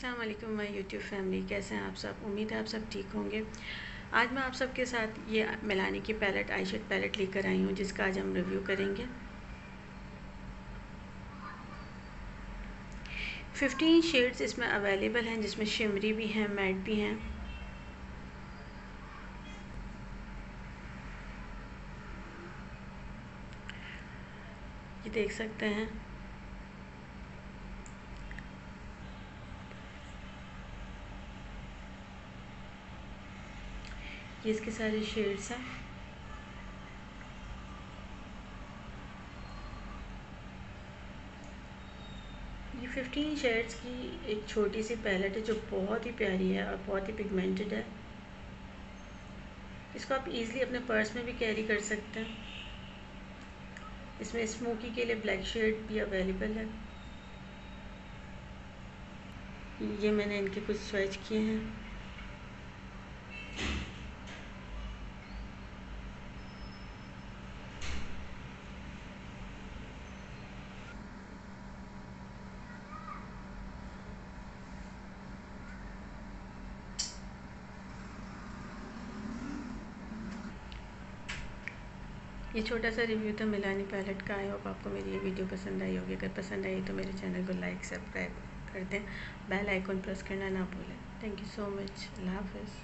अस्सलाम वालेकुम, my YouTube family. कैसे हैं आप सब? उम्मीद है आप सब ठीक होंगे। आज मैं आप सबके साथ ये मिलानी की पैलेट आई शेड पैलेट लेकर आई हूँ, जिसका आज हम रिव्यू करेंगे। 15 शेड्स इसमें अवेलेबल हैं, जिसमें शिमरी भी हैं, मैट भी हैं। ये देख सकते हैं। ये इसके सारे शेड्स हैं। ये फिफ्टीन शेड्स की एक छोटी सी पैलेट है जो बहुत ही प्यारी है और बहुत ही पिगमेंटेड है। इसको आप इजीली अपने पर्स में भी कैरी कर सकते हैं। इसमें स्मोकी के लिए ब्लैक शेड भी अवेलेबल है। ये मैंने इनके कुछ स्वेच किए हैं। ये छोटा सा रिव्यू था मिलानी पैलेट का आई होप आपको मेरी ये वीडियो पसंद आई होगी। अगर पसंद आई तो मेरे चैनल को लाइक सब्सक्राइब कर दें। बेल आइकॉन प्रेस करना ना भूलें। थैंक यू सो मच अल्लाह हाफिज़